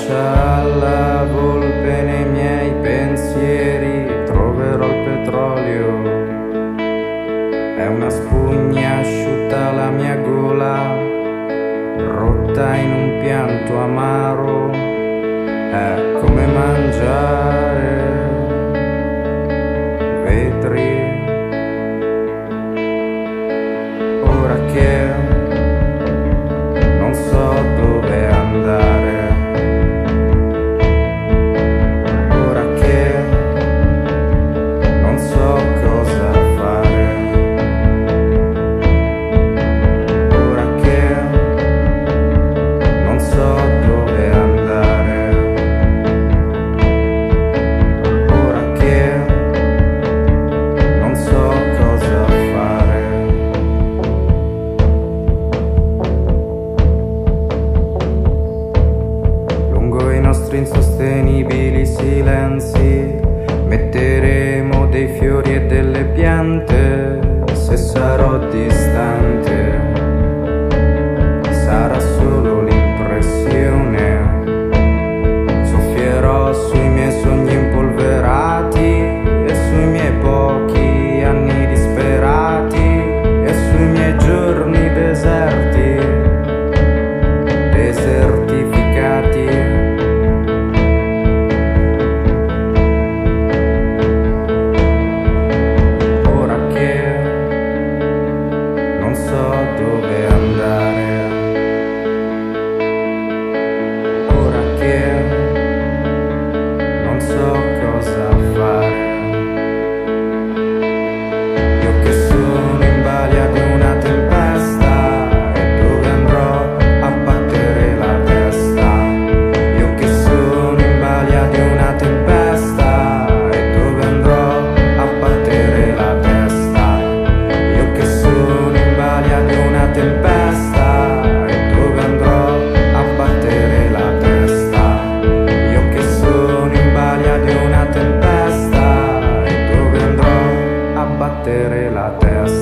caccia alla volpe nei miei pensieri troverò il petrolio. È una spugna asciutta la mia gola rotta in un pianto amaro. È come mangiare nostri insostenibili silenzi metteremo dei fiori e delle piante. battere la testa.